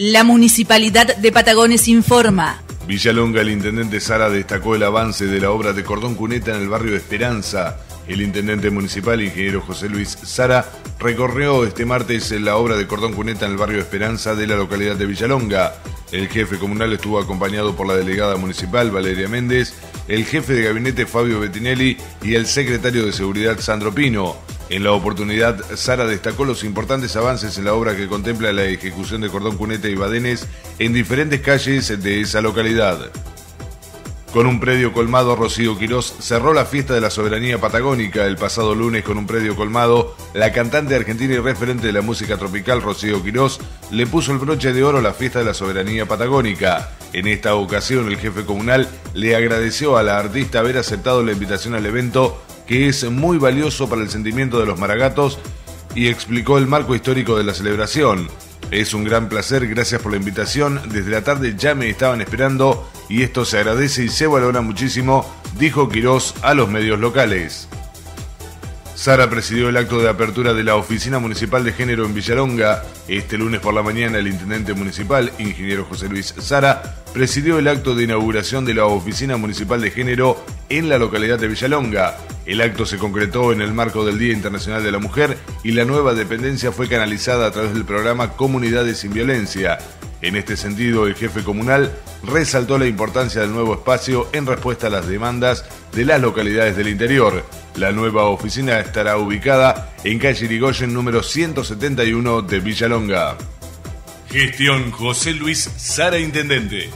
La Municipalidad de Patagones informa. Villalonga, el intendente Sara destacó el avance de la obra de cordón cuneta en el barrio de Esperanza. El intendente municipal, ingeniero José Luis Sara, recorrió este martes la obra de cordón cuneta en el barrio de Esperanza de la localidad de Villalonga. El jefe comunal estuvo acompañado por la delegada municipal Valeria Méndez, el jefe de gabinete Fabio Bettinelli y el secretario de Seguridad Sandro Pino. En la oportunidad, Sara destacó los importantes avances en la obra que contempla la ejecución de cordón cuneta y badenes en diferentes calles de esa localidad. Con un predio colmado, Rocío Quirós cerró la fiesta de la soberanía patagónica el pasado lunes con un predio colmado. La cantante argentina y referente de la música tropical, Rocío Quirós, le puso el broche de oro a la fiesta de la soberanía patagónica. En esta ocasión, el jefe comunal le agradeció a la artista haber aceptado la invitación al evento que es muy valioso para el sentimiento de los maragatos y explicó el marco histórico de la celebración. Es un gran placer, gracias por la invitación. Desde la tarde ya me estaban esperando y esto se agradece y se valora muchísimo, dijo Quirós a los medios locales. Sara presidió el acto de apertura de la Oficina Municipal de Género en Villalonga. Este lunes por la mañana el intendente municipal, ingeniero José Luis Sara, presidió el acto de inauguración de la Oficina Municipal de Género en la localidad de Villalonga. El acto se concretó en el marco del Día Internacional de la Mujer y la nueva dependencia fue canalizada a través del programa Comunidades sin Violencia. En este sentido, el jefe comunal resaltó la importancia del nuevo espacio en respuesta a las demandas de las localidades del interior. La nueva oficina estará ubicada en calle Irigoyen número 171 de Villalonga. Gestión José Luis Sara Intendente.